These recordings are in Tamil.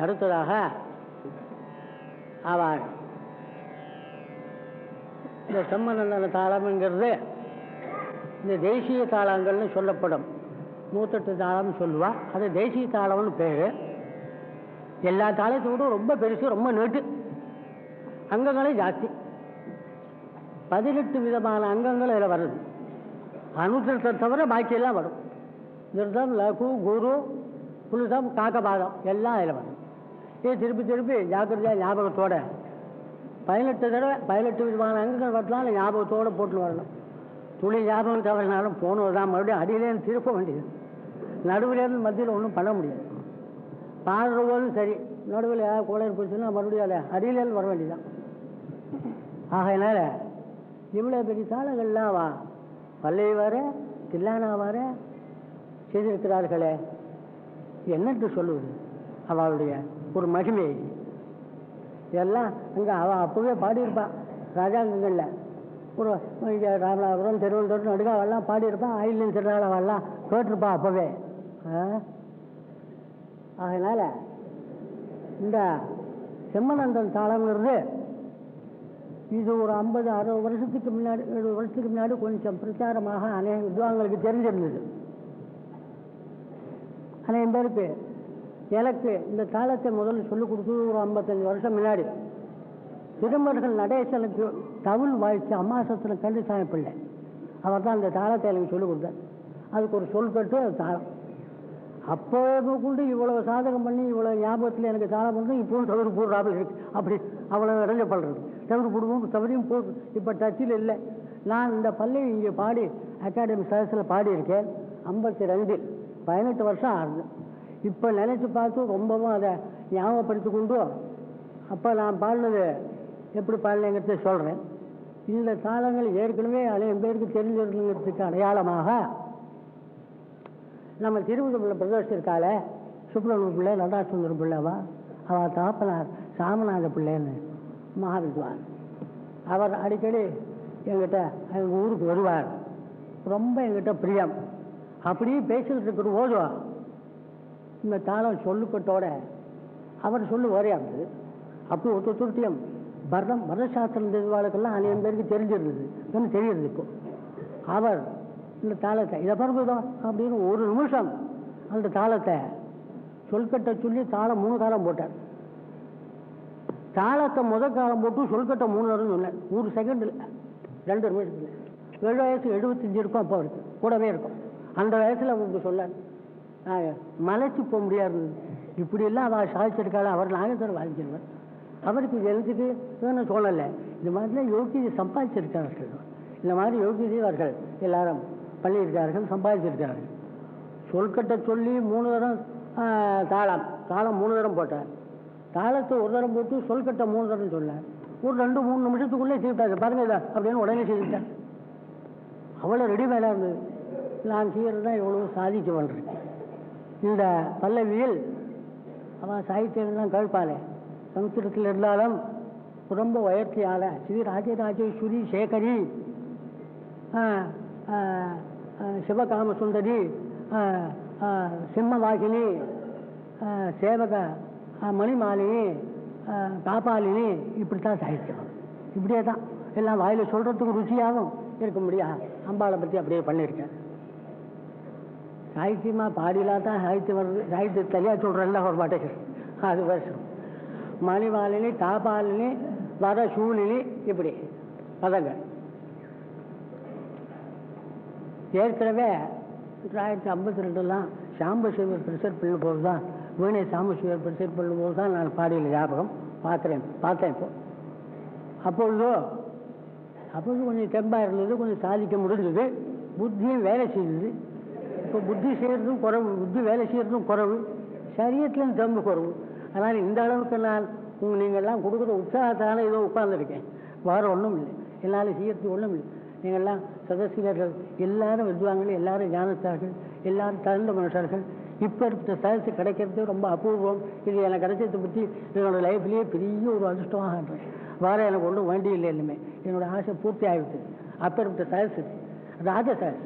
அடுத்ததாக அவர் இந்த செம்மநந்தன தாளம்ங்கிறது இந்த தேசிய தாளங்கள்னு சொல்லப்படும். நூற்றெட்டு தாளம்னு சொல்லுவா. அது தேசிய தாளம்னு பேர். எல்லா தாளத்தை விட ரொம்ப பெருசு ரொம்ப நீட்டு. அங்கங்களே ஜாஸ்தி. பதினெட்டு விதமான அங்கங்கள் இதில் வருது. அனுத்திரத்தை தவிர பாக்கியெல்லாம் வரும். நிறுத்தம் லகு குரு புலுதம் காக்கபாதம் எல்லாம் இதில் வரும் இது திருப்பி திருப்பி ஜாக்கிரதையாக ஞாபகத்தோட. பதினெட்டு தடவை பதினெட்டு விதமான அங்கங்கள் வரலாம் ஞாபகத்தோடு போட்டு வரணும். துணி ஞாபகம் தவறினாலும் போனது தான். மறுபடியும் அடியிலேருந்து திருப்ப வேண்டியது. நடுவிலேருந்து மத்தியில் ஒன்றும் பண்ண முடியாது. பாடுற போதும் சரி. நடுவில் ஏதாவது கோளர் போச்சுன்னா மறுபடியும் அதை அடியிலேருந்து வர வேண்டியதான் ஆகையினால இவ்வளோ பெரிய தாளங்கள்லாம் வா. பள்ளி வர தில்லானா வர செய்திருக்கிறார்களே. என்னென்று சொல்லுவது? அவளுடைய ஒரு மகிமை. இதெல்லாம் அங்கே அவள் அப்போவே பாடியிருப்பாள் ராஜாங்கங்களில். ஒரு இங்கே ராமநாதபுரம் திருவனந்தபுரம் நடுகாவெல்லாம் பாடியிருப்பான் ஆயிலின் திருநாளவெல்லாம் கேட்டிருப்பா அப்போவே. ஆ? அதனால் இந்த செம்மநந்தன் தாளங்கிறது இது ஒரு ஐம்பது அறுபது வருஷத்துக்கு முன்னாடி எழுபது வருஷத்துக்கு முன்னாடி கொஞ்சம் பிரச்சாரமாக அநேக வித்வாங்களுக்கு தெரிஞ்சிருந்தது. அநேகம் பேருக்கு எனக்கு இந்த தாளத்தை முதல்ல சொல்லிக் கொடுத்தது ஒரு ஐம்பத்தஞ்சு வருஷம் முன்னாடி திருமர்கள் நடேசனுக்கு தமிழ் வாழ்த்து அம்மாசத்தில் கண்டு சாமி பிள்ளை. அவர் தான் அந்த தாளத்தை எனக்கு சொல்லிக் கொடுத்தார். அதுக்கு ஒரு சொல் கட்டு அது தாளம். அப்போ கொண்டு இவ்வளவு சாதகம் பண்ணி இவ்வளவு ஞாபகத்தில் எனக்கு தாளம் பண்ணி இப்போவும் தவறு போடுறாப்புல இருக்கு. அப்படி அவ்வளோ இறஞ்சப்படுறது தவறு போடுவோம் தவறையும் போடு இப்போ டச்சில் இல்லை. நான் இந்த பள்ளி இங்கே பாடி அகாடமி சதஸில் பாடியிருக்கேன். ஐம்பத்தி ரெண்டில். பதினெட்டு வருஷம் ஆகுது இப்போ நினைச்சு பார்த்து ரொம்பவும் அதை ஞாபகப்படுத்தி கொண்டு அப்போ நான் பாடினது எப்படி பாடலைங்கிறத சொல்கிறேன் இந்த தாளங்கள் ஏற்கனவே அநேக பேருக்கு தெரிஞ்சிருக்கிறதுக்கு அடையாளமாக நம்ம திருவண்ணாமலை பிரதேசம் இருக்கால சுப்பிரமணிய பிள்ளை லதாசுந்தர பிள்ளைவா அவள் தாப்பனார் சாமநாத பிள்ளைன்னு மகாவித்வான் அவர் அடிக்கடி எங்கிட்ட எங்கள் ஊருக்கு வருவார். ரொம்ப எங்கிட்ட பிரியம். அப்படியே பேசிக்கிட்டு இருக்கிற போது இந்த தாளம் சொல்லுக்கட்டோட அவர் சொல்லு வரையாது அப்போ ஒத்து துருட்டியம் பரதம் பரதசாஸ்திரம் தெரிவாளுக்கெல்லாம் அநேகம் பேருக்கு தெரிஞ்சிருந்தது. எனக்கு தெரியுது இப்போ. அவர் இந்த தாளத்தை இதை பரப்புதோ அப்படின்னு ஒரு நிமிஷம் அந்த தாளத்தை சொல்கட்டை சொல்லி தாளம் மூணு காலம் போட்டார். தாளத்தை முதல் காலம் போட்டு சொல்கட்டை மூணு நேரம் சொன்னேன் ஒரு செகண்டில் ரெண்டு நிமிஷத்தில். ஏழு வயசு எழுபத்தஞ்சு இருக்கும் அப்போ இருக்கு கூடவே இருக்கும். அந்த வயசில் உங்களுக்கு சொல்ல மலைச்சு போக முடியாது. இப்படியெல்லாம் அவள் சாதிச்சிருக்காள் அவர் நாகேஸ்வரர் வாழ்க்கிறவர் அவருக்கு இது எழுத்துக்கு வேணும் சொல்லலை. இந்த மாதிரிலாம் யோகிதை சம்பாதிச்சிருக்கார்கள். இந்த மாதிரி யோகிதை எல்லாரும் பண்ணியிருக்கார்கள் சம்பாதிச்சிருக்கார்கள் சொல்கட்ட சொல்லி மூணு தரம் தாளம். தாளம் மூணு தரம் போட்டார். தாளத்தை ஒரு தரம் போட்டு சொல்கட்டை மூணு தரம் சொல்ல. ஒரு ரெண்டு மூணு நிமிஷத்துக்குள்ளே செய்விட்டாங்க பாருங்க இதை அப்படின்னு உடனே செய்துட்டேன் அவ்வளோ ரெடி மேலே இருந்தது. நான் செய்கிறது தான் எவ்வளோ சாதிச்சு வாழ்றேன் இந்த பல்லவியில் அவன் சாகித்யம்லாம் கேட்பாளே. சமுத்திரத்தில் இருந்தாலும் ரொம்ப உயர்த்தியால ஸ்ரீ ராஜராஜேஸ்வரி சேகரி சிவகாம சுந்தரி சிம்மவாகினி சேவக மணிமாலினி ஆ, காபாலினி இப்படி தான் சாகித்யம். இப்படியே தான் எல்லாம் வாயில் சொல்கிறதுக்கு ருச்சியாகவும் இருக்க முடியா அம்பாளை பற்றி அப்படியே பண்ணியிருக்கேன். சாகித்யமாக பாடிலாம் தான் சாகித்யம் வருது சாகித்யம் தனியாக சொல்கிறேன்ல ஒரு மாட்டேங்குது அது வருஷம். மணிமாலினி தாபாலினி வர சூலினி இப்படி. பதங்கள் ஏற்கனவே ஆயிரத்தி ஐம்பத்தி ரெண்டுலாம் சாம்பசிவர் பிரசர் பண்ணும்போது தான் வீணை சாம்பசிவர் பிரசர் பண்ணும்போது தான் நான் பாடியில் ஞாபகம். பார்க்குறேன் பார்த்தேன் இப்போ. அப்பொழுதோ அப்பொழுது கொஞ்சம் தெம்பாக இருந்தது கொஞ்சம் சாதிக்க முடிஞ்சது. புத்தியும் வேலை செய்தது. இப்போ புத்தி செய்கிறதும் குறைவு புத்தி வேலை செய்கிறதும் குறைவு சரியத்துலேயும் தம்பு குறைவு. அதனால் இந்த அளவுக்கு நான் உங்கள் நீங்கள்லாம் கொடுக்குற உற்சாகத்தால் ஏதோ உட்கார்ந்துருக்கேன். வேறு ஒன்றும் இல்லை. என்னால் செய்யறதுக்கு ஒன்றும் இல்லை. நீங்கள்லாம் சதசீலர்கள். எல்லாரும் வித்வான்கள் எல்லாரும் ஞானத்தார்கள் எல்லாரும் தகுந்த மனுஷர்கள். இப்போ இருக்கிற சதசு கிடைக்கிறது ரொம்ப அபூர்வம். இது எனக்கு கிடைச்சதை பற்றி என்னோடய லைஃப்லேயே பெரிய ஒரு அதிர்ஷ்டமாக வேறு எனக்கு ஒன்றும் வேண்டி இல்லை இல்லைமே என்னோட ஆசை பூர்த்தி ஆகிடுது அப்பேற்பட்ட சதசு ராஜ சதசு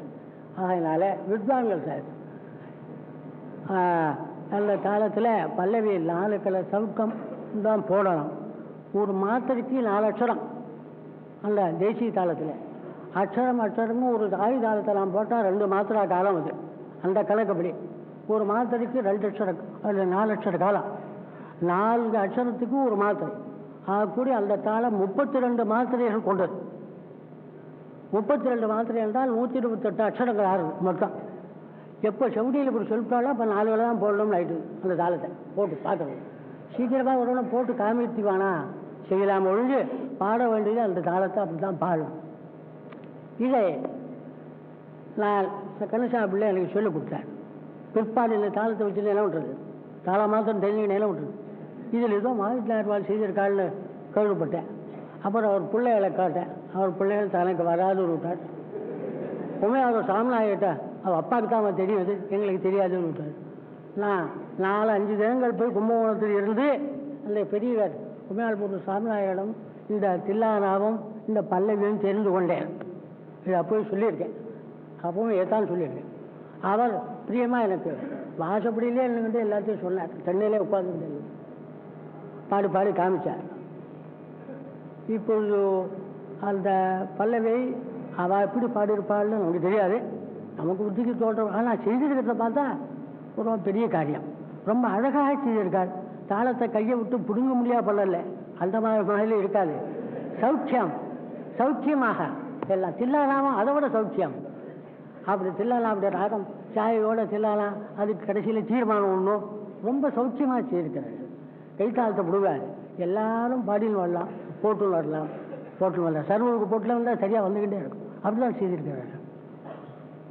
ஆகையினால வித்வான்கள் சார். அந்த தாளத்தில் பல்லவி நாலு கலர் சவுக்கம் தான் போடணும். ஒரு மாத்திரைக்கு நாலு அக்ஷரம். அந்த தேசிய தாளத்தில். அக்ஷரம் அக்ஷரமும் ஒரு தாய் தாளத்தை நான் போட்டால் ரெண்டு மாத்திரா காலம் அது. அந்த கணக்குப்படி. ஒரு மாத்திரைக்கு ரெண்டு அக்ஷர அது நாலு அக்ஷர காலம். நான்கு அக்ஷரத்துக்கு ஒரு மாத்திரை. ஆகக்கூடிய அந்த தாளம் முப்பத்தி ரெண்டு மாத்திரைகள் கொண்டது. முப்பத்தி ரெண்டு மாத்திரை இருந்தால் நூற்றி இருபத்தெட்டு அக்ஷரங்கள் ஆறு மொத்தம் எப்போ செவடியில் இப்படி சொல்லிட்டாலும் அப்போ நாலு வேலை தான் போடணும்னு நைட்டு அந்த தாளத்தை போட்டு பார்க்கணும் சீக்கிரமாக உடனே போட்டு காமித்துவானா? செய்யலாம் ஒழிஞ்சு பாட வேண்டியது அந்த தாளத்தை அப்படி தான் பாடும். இதை நான் கணேசா பிள்ளை எனக்கு சொல்லிக் கொடுத்தேன் பிற்பாடு இந்த தாளத்தை வச்சு நிலம் விட்டுறது. தாளம் மாத்திரம் தெரிஞ்சு நிலம் விட்டுறது. இதில் ஏதோ மாவிட்டார்வாள் செய்திருக்காள்னு கேள்விப்பட்டேன். அப்புறம் அவர் பிள்ளைகளை கேட்டேன். அவர் பிள்ளைகள் தனக்கு வராதுன்னு விட்டார். உண்மை அவர் சாமிநாயகிட்ட அவள் அப்பாவுக்கு தான் அவன் தெரியாது எங்களுக்கு தெரியாதுன்னு விட்டார். நான் நாலு அஞ்சு தினங்கள் போய் கும்பகோணத்தில் இருந்து அந்த பெரியவர் உமையாள்பூர் சாமிநாயகடம் இந்த தில்லானாவும் இந்த பல்லவியும் தெரிந்து கொண்டேன். இதை அப்போயும் சொல்லியிருக்கேன். அப்பவும் ஏத்தான் சொல்லியிருக்கேன். அவர் பிரியமாக எனக்கு வாசப்படியிலே இருந்துக்கிட்டு எல்லாத்தையும் சொன்னார். சென்னையிலே உட்கார்ந்து பாடி பாடி காமிச்சார். இப்பொழுது அந்த பல்லவை அவள் எப்படி பாடியிருப்பாள்னு நமக்கு தெரியாது. நமக்கு புத்திக்கு தோற்றம் ஆனால் செய்திருக்கிறத பார்த்தா ரொம்ப பெரிய காரியம். ரொம்ப அழகாக செய்திருக்காள் தாளத்தை கையை விட்டு பிடுங்க முடியாது பல்லல்ல. அந்த மாதிரி மாதிரி இருக்காது. சௌக்கியம். சௌக்கியமாக. எல்லாம் தில்லாலாவும் அதை விட சௌக்கியம். அப்படி தில்லாலாம் அப்படி ராகம் சாயோட தில்லாலாம் அதுக்கு கடைசியில் தீர்மானம் ஒன்றும் ரொம்ப சௌக்கியமாக செய்திருக்கிறார். கைத்தாளத்தை விடுவார் எல்லாரும் பாடியில் வரலாம் போட்டு வரலாம். போட்டு வரல சர்வருக்கு போட்டில் வந்தால் சரியாக வந்துக்கிட்டே இருக்கும். அப்படி தான் செய்திருக்கிறார்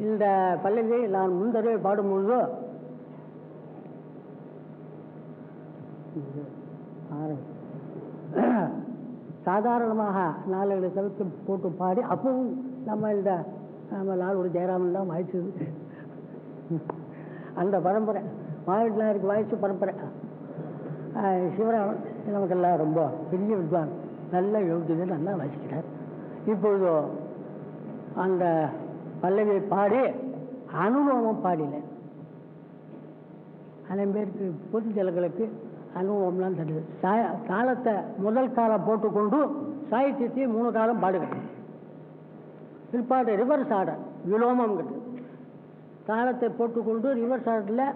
இந்த பல்லவியை நான் முந்தடவை பாடும்பொழுது சாதாரணமாக நாலு தவிர்த்து போட்டு பாடி அப்பவும் நம்ம இந்த நம்ம நாளோட ஜெயராமன் தான் வாய்ச்சது அந்த பரம்பரை மாவட்டத்தினருக்கு வாய்ச்சு பரம்பரை. ஆஹ் சிவராமன் நமக்கெல்லாம் ரொம்ப பெரிய வித்வான். நல்ல யோகியதை நல்லா வாசிக்கிறார். இப்பொழுது அந்த பல்லவியை பாடி அனுபவம் பாடில. அதே பேருக்கு பொது ஜலங்களுக்கு அனுபவம்லாம் தருது. சா- தாளத்தை முதல் காலம் போட்டுக்கொண்டு சாகித்யத்தை மூணு காலம் பாடுகிறேன் பிற்பாடு ரிவர்ஸ் ஆர்டர் விலோமங்கிறது தாளத்தை போட்டுக்கொண்டு ரிவர்ஸ் ஆர்டரில்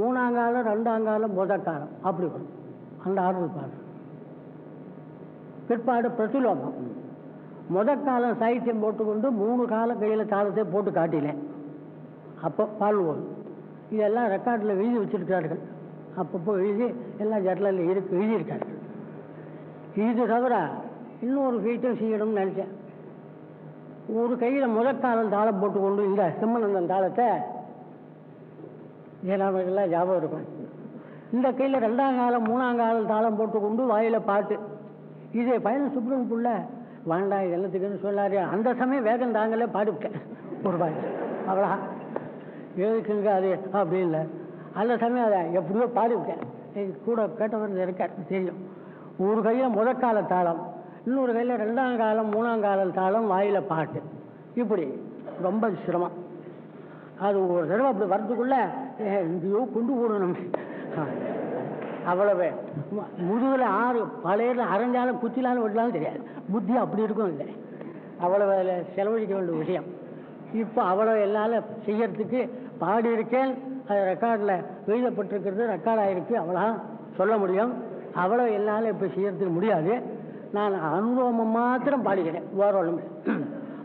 மூணாங்காலம் ரெண்டாங்காலம் முதல் காலம் அப்படி வரும். அந்த ஆர்டர் பாடுறேன் பிற்பாடு பிரதிலோகம் முதல் காலம் சாகித்யம் போட்டுக்கொண்டு மூணு காலம் கையில் தாளத்தை போட்டு காட்டினேன். அப்போ பால்வோம் இதெல்லாம் ரெக்கார்டில் எழுதி வச்சிருக்கிறார்கள். அப்பப்போ எழுதி எல்லாம் ஜட்லில் இருக்கு எழுதியிருக்கார்கள். இது தவிர இன்னொரு ஃபீட்டும் செய்யணும்னு நினச்சேன். ஒரு கையில் முதற்காலம் தாளம் போட்டுக்கொண்டு இந்த சிம்மநந்தன் தாளத்தை ஏழாமைகள்லாம் ஞாபகம் இருக்கும். இந்த கையில் ரெண்டாம் காலம் மூணாம் காலம் தாளம் போட்டுக்கொண்டு வாயில் பாட்டு இது பயணம் சுப்ரமணிய புள்ள வேண்டாம் இது எல்லாத்துக்குன்னு சொன்னாரு. அந்த சமயம் வேகம் தாங்களே பாடிவிட்டேன் ஒரு பாய் அவ்வளோ எதுக்குங்க அது? அப்படி இல்லை. அந்த சமயம் அதை எப்படியோ பாடிவிட்டேன். கூட கேட்டவர் இருக்கார் தெரியும். ஒரு கையில் முதற்கால தாளம் இன்னொரு கையில் ரெண்டாம் காலம் மூணாம் காலம் தாளம் வாயில் பாட்டு. இப்படி. ரொம்ப சிரமம். அது ஒரு தடவை அப்படி வர்றதுக்குள்ள எங்கேயோ இங்கேயோ கொண்டு போடணும். அவ்வளவு. மு- ஆறு பழைய அரைஞ்சாலும் குத்திலாலும் விடலாலும் தெரியாது. புத்தி அப்படி இருக்கும் இல்லை. அவ்வளவு அதில் செலவழிக்க வேண்டிய விஷயம். இப்போ அவ்வளவு என்னால் செய்யறதுக்கு பாடி இருக்கேன். அது ரெக்கார்டில் எழுதப்பட்டிருக்கிறது ரெக்கார்ட் ஆகிருக்கு அவ்வளோதான் சொல்ல முடியும். அவ்வளோ என்னால் இப்போ செய்யறதுக்கு முடியாது. நான் அனுபவம் மாத்திரம் பாடிக்கிறேன் ஓரளவு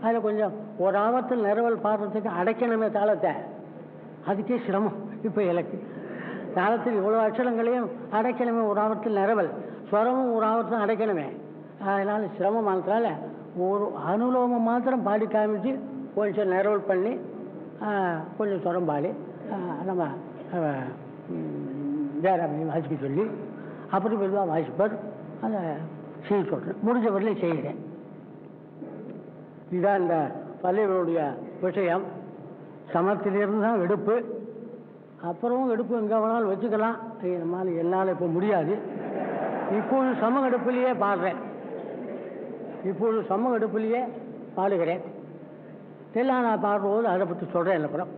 அதில் கொஞ்சம் ஒரு ஆபத்தில் நிறுவல் பாடுறதுக்கு அடைக்கணுமே தாளத்தை. அதுக்கே சிரமம். இப்போ எனக்கு தாளத்தில் இவ்வளோ அக்ஷரங்களையும் அடைக்கணுமே ஒரு ஆபத்தில் நிறவல் ஸ்வரமும் ஒரு ஆபத்தில் அடைக்கணுமே. அதனால் சிரமமானதுனால ஒரு அனுலோமம் மாத்திரம் பாடி காமிச்சு கொஞ்சம் நிறவல் பண்ணி கொஞ்சம் ஸ்வரம் பாடி நம்ம ஜெயராமையும் வாசிக்க சொல்லி அப்படி மெதுவாக வாசிப்பார். அதை செய்ய சொல்கிறேன் முடிஞ்ச வரையிலும் செய்கிறேன். இதான் இந்த பள்ளிகளுடைய விஷயம். சமத்திலிருந்து தான் எடுப்பு. அப்புறமும் எடுப்பு எங்கே வேணாலும் வச்சுக்கலாம். அது நம்மால் என்னால் இப்போ முடியாது. இப்போது சம எடுப்பிலேயே பாடுறேன். இப்போது சம எடுப்பிலேயே பாடுகிறேன். தெல்லானா பாடும்போது அதை பற்றி சொல்கிறேன் அப்புறம்